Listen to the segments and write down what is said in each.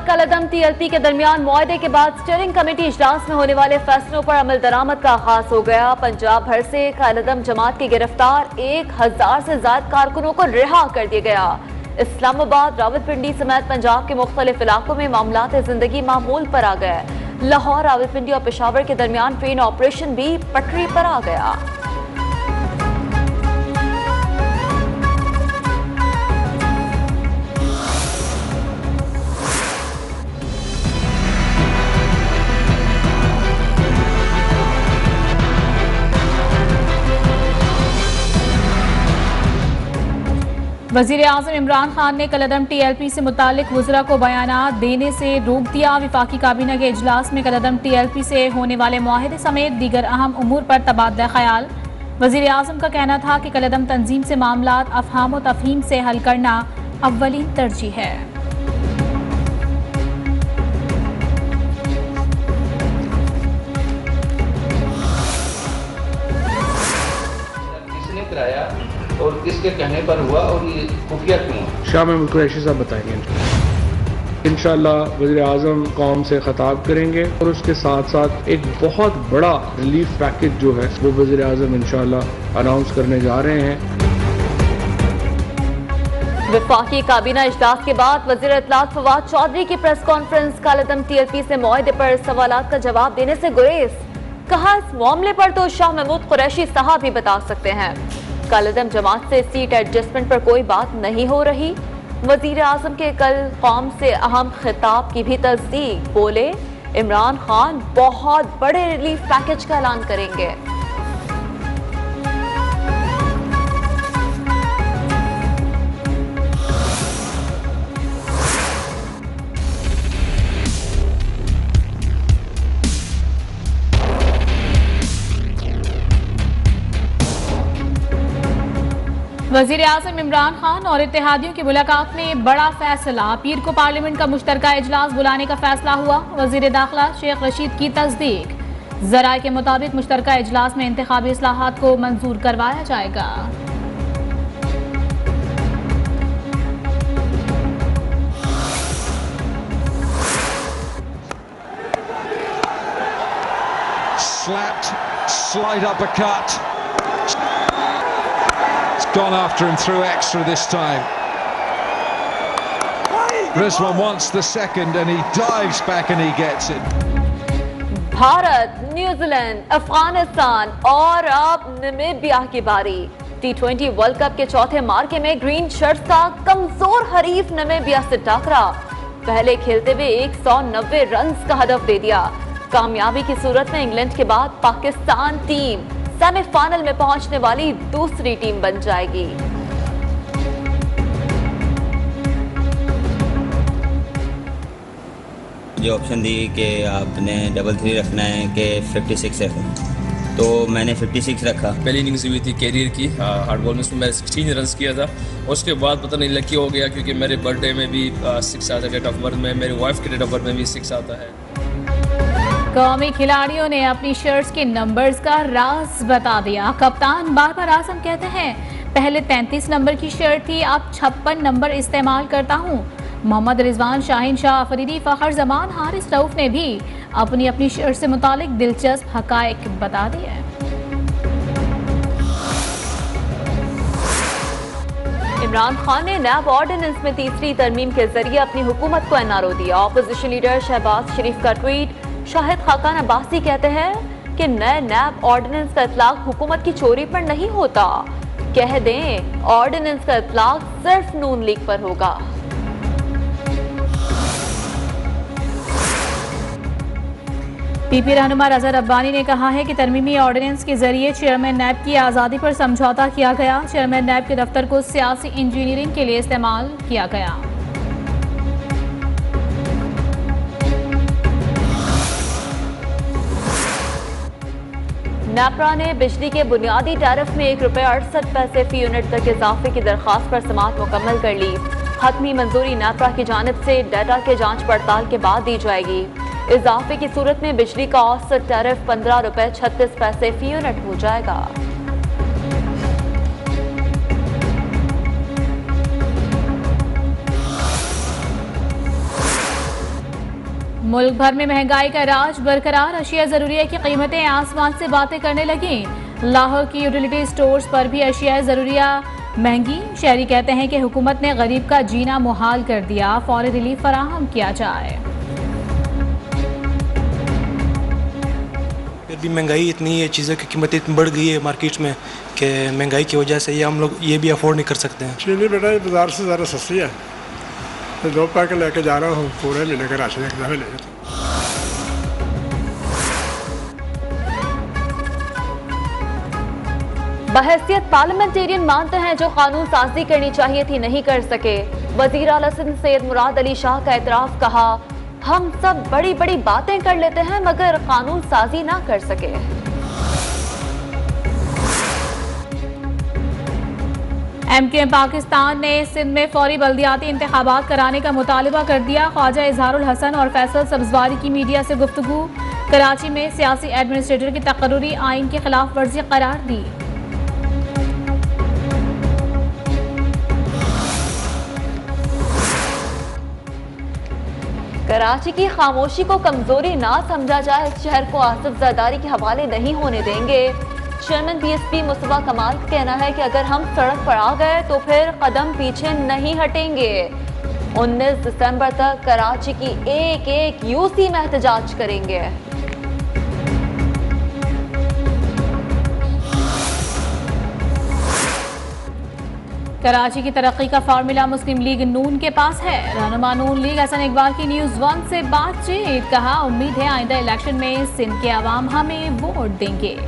पर कलदम टीएलपी के दरमियान मुआदे के बाद स्टीयरिंग कमेटी इजलास में होने वाले फैसलों पर अमल दरामद का आगाज़ हो गया। पंजाब भर से कलदम जमात के गिरफ़्तार एक हज़ार से ज़्यादा कारकुनों को रिहा कर दिया गया। इस्लामाबाद रावलपिंडी समेत पंजाब के मुख्तलिफ़ इलाकों में मामला ज़िंदगी मामूल पर आ गए। लाहौर रावलपिंडी और पेशावर के दरमियान ट्रेन ऑपरेशन भी पटरी पर आ गया। वज़ीर अजम इमरान खान ने कलदम टी एल पी से मुतालिक वजरा को बयान देने से रोक दिया। विफाकी काबीना के अजलास में कलदम टी एल पी से होने वाले माहे समेत दीगर अहम अमूर पर तबादला ख्याल। वज़ीर अजम का कहना था कि कलदम तंजीम से मामला अफहाम तफहीम से हल करना अवलिन तरजीह है। और किसके कहने पर हुआ और खुफिया क्यों शाह महमूद कुरैशी साहब बताएँगे इन वजी अजम कौम से खताब करेंगे और उसके साथ साथ एक बहुत बड़ा रिलीफ पैकेज जो है वो वजी अजम इन अनाउंस करने जा रहे हैं। विफाकी काबीना इजलास के बाद वज़ीर इतलात फवाद चौधरी की प्रेस कॉन्फ्रेंस कालदम टीएलपी से माहे पर सवाल का जवाब देने से गुरेज। कहा इस मामले पर तो शाह महमूद कुरैशी साहब ही बता सकते हैं। कालदम जमात से सीट एडजस्टमेंट पर कोई बात नहीं हो रही। वज़ीर आज़म के कल कौम से अहम खिताब की भी तस्दीक, बोले, इमरान खान बहुत बड़े रिलीफ पैकेज का ऐलान करेंगे। वज़ीर अजम इमरान खान और इतिहादियों की मुलाकात में बड़ा फैसला। पीर को पार्लियामेंट का मुश्तर इजलास बुलाने का फैसला हुआ। वज़ीर दाखिला शेख रशीद की तस्दीक। जराए के मुताबिक मुश्तर इजलास में इंतबी असलाहत को मंजूर करवाया जाएगा। Slapped, slide uppercut. Gone after him through extra this time. Rizwan wants the second and he dives back and he gets it. Bharat New Zealand Afghanistan और अब नमीबिया की बारी टी ट्वेंटी वर्ल्ड कप के चौथे मार्के में green shirts का कमज़ोर हरीफ नमीबिया से टकरा पहले खेलते हुए 190 रन का हदफ दे दिया कामयाबी की सूरत में इंग्लैंड के बाद पाकिस्तान टीम सेमीफाइनल में पहुँचने वाली दूसरी टीम बन जाएगी। जो ऑप्शन दी कि आपने डबल थ्री रखना है कि फिफ्टी सिक्स रखना तो मैंने 56 रखा। पहली इनिंग्स हुई थी कैरियर की हार्ड बॉल में उसमें मैंने सिक्सटीन रन किया था। उसके बाद पता नहीं लकी हो गया क्योंकि मेरे बर्थडे में भी सिक्स आता है डेट ऑफ़ बर्थ में मेरी वाइफ के डेट ऑफ़ बर्थ में भी सिक्स आता है। कौमी खिलाड़ियों ने अपनी शर्ट्स के नंबर्स का राज बता दिया। कप्तान बार बार आज़म कहते हैं, पहले 33 नंबर की शर्ट थी, अब छप्पन नंबर इस्तेमाल करता हूँ। मोहम्मद रिजवान, शाहिन शाह, फरीदी, फ़खर, जमान, हारिस रऊफ ने भी अपनी अपनी शर्ट से मुतालिक दिलचस्प हकायक बता दिए इमरान खान ने नैब ऑर्डिनेंस में तीसरी तरमीम के ज़रिए अपनी हुकूमत को एनआरओ दिया। ऑपोजिशन लीडर शहबाज शरीफ का ट्वीट शाहिद खाकान अब्बासी कहते हैं कि नए नैब ऑर्डिनेंस का इतलाक हुकूमत की चोरी पर नहीं होता। कह दें ऑर्डिनेंस का इतलाक सिर्फ़ नून लीग पर होगा। पीपी रहनुमा रजा रब्बानी ने कहा है कि तरमीमी ऑर्डिनेंस के ज़रिए चेयरमैन नैब की आज़ादी पर समझौता किया गया। चेयरमैन नैब के दफ्तर को सियासी इंजीनियरिंग के लिए इस्तेमाल किया गया। नेपरा ने बिजली के बुनियादी टैरिफ में एक रुपये अड़सठ पैसे फ़ी यूनिट तक इजाफे की दरख्वास्त पर समात मुकम्मल कर ली। हतमी मंजूरी नेपरा की जानब से डाटा के जाँच पड़ताल के बाद दी जाएगी। इजाफे की सूरत में बिजली का औसत टैरिफ पंद्रह रुपये छत्तीस पैसे फ़ी यूनिट हो जाएगा। मुल्क भर में महँगाई का राज बरकरार अशिया जरूरिया की कीमतें आसमान से बातें करने लगी। लाहौर की यूटिलिटी स्टोर्स पर भी अशिया जरूरिया महँगी। शहरी कहते हैं कि हुकूमत ने गरीब का जीना मुहाल कर दिया फौरी रिलीफ फराहम किया जाए। फिर भी महँगाई इतनी है चीज़ों की कीमतें इतनी बढ़ गई है मार्केट में कि महँगाई की वजह से ये हम लोग ये भी अफोर्ड नहीं कर सकते हैं। चीनी बेटा ये बाज़ार से ज़्यादा सस्ती है। तो दो पैकेट लेके जा रहा हूँ, पूरे महीने का राशन एक दफ़े ले जाता। बहसियत पार्लियामेंटेरियन मानते हैं, जो कानून साजी करनी चाहिए थी, नहीं कर सके वज़ीर अला सिंध सैयद मुराद अली शाह का एतराफ कहा, हम सब बड़ी बड़ी बातें कर लेते हैं, मगर कानून साजी ना कर सके एम क्यू एम पाकिस्तान ने सिंध में फौरी बल्दियाती इंतबात कराने का मुतालबा कर दिया। ख्वाजा इजहारुल हसन और फैसल सब्जवारी की मीडिया से गुफ्तगू। कराची में सियासी एडमिनिस्ट्रेटर की तकर्री आइन की खिलाफ वर्जी करार दी। कराची की खामोशी को कमज़ोरी ना समझा जाए, शहर को आसिफ जरदारी के हवाले नहीं होने देंगे। चेयरमैन पीएसपी मुस्तफ़ा कमाल का कहना है कि अगर हम सड़क पर आ गए तो फिर कदम पीछे नहीं हटेंगे। 19 दिसंबर तक कराची की एक एक यूसी में एहतजाज करेंगे। कराची की तरक्की का फार्मूला मुस्लिम लीग नून के पास है। रहनुमा नून लीग हसन इकबाल की न्यूज़ वन से बातचीत, कहा, उम्मीद है आइंदा इलेक्शन में सिंध के आवाम हमें वोट देंगे।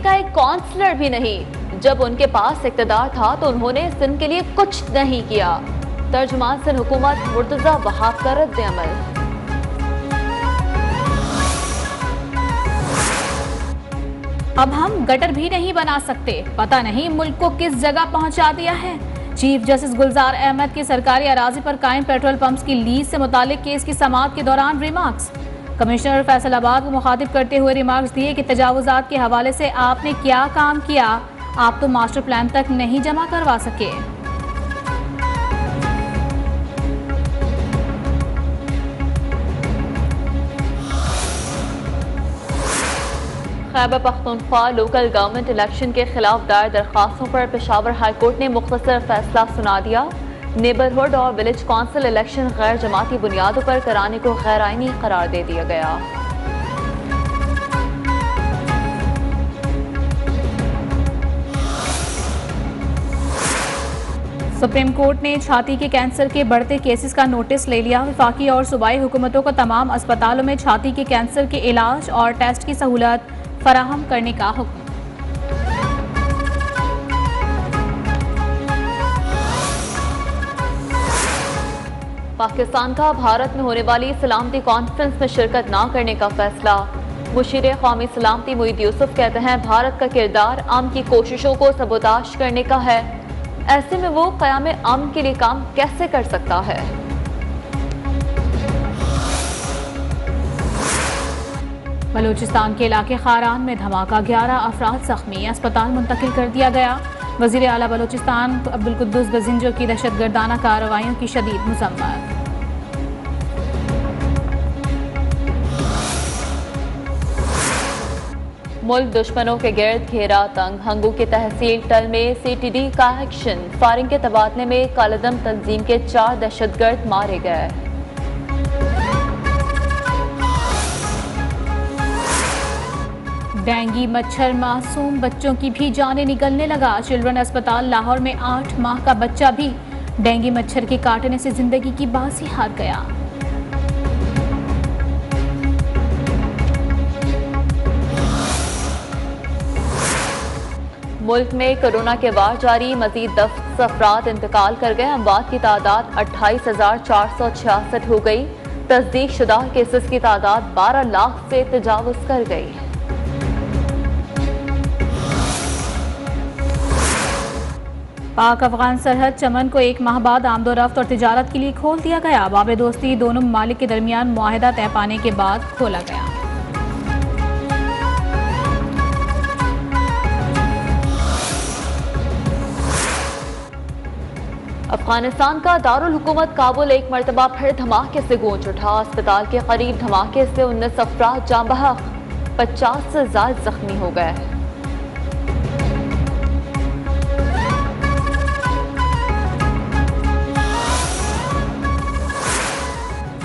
का एक काउंसलर भी नहीं। जब उनके पास इकतदार था तो उन्होंने सिंध के लिए कुछ नहीं किया। तर्जुमान सिंध हुकूमत, मुर्तजा वहाब का रद्द अमल। अब हम गटर भी नहीं बना सकते। पता नहीं मुल्क को किस जगह पहुँचा दिया है। चीफ जस्टिस गुलजार अहमद की सरकारी अराजी पर कायम पेट्रोल पंप्स की लीज से मुतालिक केस की समात के दौरान रिमार्क्स। कमिश्नर फैसलाबाद को मुखातिब करते हुए रिमार्क्स दिए कि तजावुजात के हवाले से आपने क्या काम किया, आप तो मास्टर प्लान तक नहीं जमा करवा सके। Khyber Pakhtunkhwa local government election के खिलाफ दायर दरखास्तों पर पेशावर हाईकोर्ट ने मुख्तसर फैसला सुना दिया। नेबरहुड और विलेज काउंसिल इलेक्शन गैर जमाती बुनियादों पर कराने को गैर आइनी करार दे दिया गया। सुप्रीम कोर्ट ने छाती के कैंसर के बढ़ते केसेस का नोटिस ले लिया। विफाकी और सूबाई हुकूमतों को तमाम अस्पतालों में छाती के कैंसर के इलाज और टेस्ट की सहूलत फराहम करने का हुक्म। पाकिस्तान का भारत में होने वाली सलामती कॉन्फ्रेंस में शिरकत न करने का फैसला। मुशीर कौमी सलामती मुईद यूसुफ कहते हैं, भारत का किरदार अम की कोशिशों को सबोताश करने का है। ऐसे में वो क़याम अम के लिए काम कैसे कर सकता है? बलूचिस्तान के इलाके खारान में धमाका, ग्यारह अफराद जख्मी, अस्पताल मुंतकिल कर दिया गया। वज़ीर अला बलूचिस्तान अब्दुल बजिंजो की दहशत गर्दाना कार्रवाइयों की शदीद मजम्मत मुल्क दुश्मनों के गिर्द घेरा तंग। हंगू की तहसील टल में सीटीडी का एक्शन। फायरिंग के तबादले में कालदम तंजीम के चार दहशतगर्द मारे गए। डेंगी, मच्छर, मासूम बच्चों की भी जाने निकलने लगा। चिल्ड्रन अस्पताल लाहौर में आठ माह का बच्चा भी। डेंगी, मच्छर के काटने से ज़िंदगी की बासी हार गया। मुल्क में कोरोना के बाद जारी, मजीद दस अफराद इंतकाल कर गए। अमवात की तादाद अट्ठाईस हज़ार चार सौ छियासठ हो गई। तस्दीक शुदा केसेस की तादाद बारह लाख से तजावज कर गई। पाक अफगान सरहद चमन को एक माह बाद आमदोरफ्त और तिजारत के लिए खोल दिया गया। बाब दोस्ती दोनों ममालिक के दरमियान माहिदा तय पाने के बाद खोला गया। अफ़गानिस्तान का दारुल हुकूमत काबुल एक मरतबा फिर धमाके से गूंज उठा। अस्पताल के करीब धमाके से उन्नीस अफराद जाँ बहक पचास से ज़्यादा जख्मी हो गए।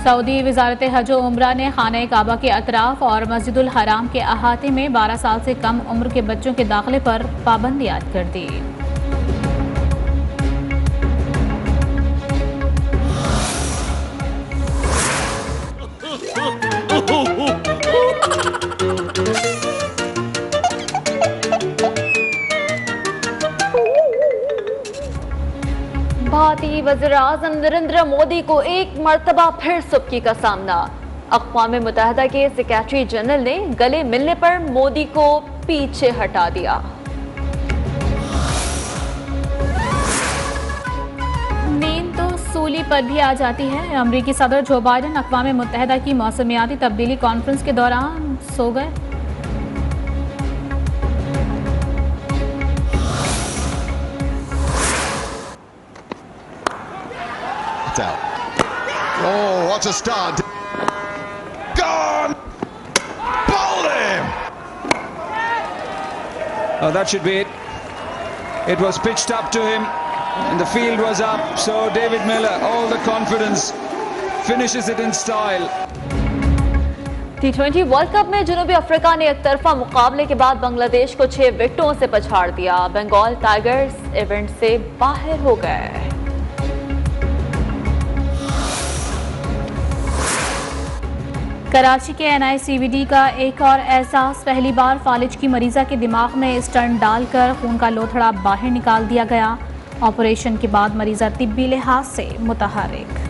सऊदी वजारत हज उम्र ने खाना काबा के अतराफ और मस्जिदुल हराम के अहाते में 12 साल से कम उम्र के बच्चों के दाखिले पर पाबंदी आयद कर दी। भारतीय वज़ीर आज़म नरेंद्र मोदी को एक मरतबा फिर सुबकी का सामना। अकवा मुतहदा के सेक्रेटरी जनरल ने गले मिलने पर मोदी को पीछे हटा दिया। तो सूली पर भी आ जाती है। अमरीकी सदर जो बाइडन अकवा मुतहदा की मौसमियाती तब्दीली कॉन्फ्रेंस के दौरान सो गए। Oh, what a start. Gone! Bowled him! Oh, that should be it. It was pitched up to him, and the field was up. So David Miller, all the confidence, finishes it in style. T twenty World Cup में जनूबी Africa ने एक तरफा मुकाबले के बाद बांग्लादेश को छह विकेटों से पछाड़ दिया बंगाल टाइगर्स इवेंट से बाहर हो गए कराची के एन आई का एक और एहसास, पहली बार फालिज की मरीजा के दिमाग में स्टंट डालकर खून का लोथड़ा बाहर निकाल दिया गया। ऑपरेशन के बाद मरीजा तिब्बी लिहाज से मुतहरिक।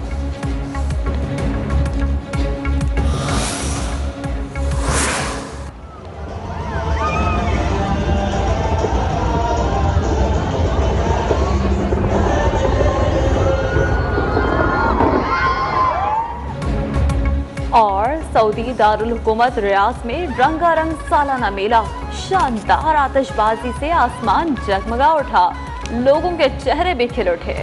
सऊदी दारुल हुकूमत रियाज में रंगारंग सालाना मेला। शानदार आतिशबाजी से आसमान जगमगा उठा। लोगों के चेहरे भी खिल उठे।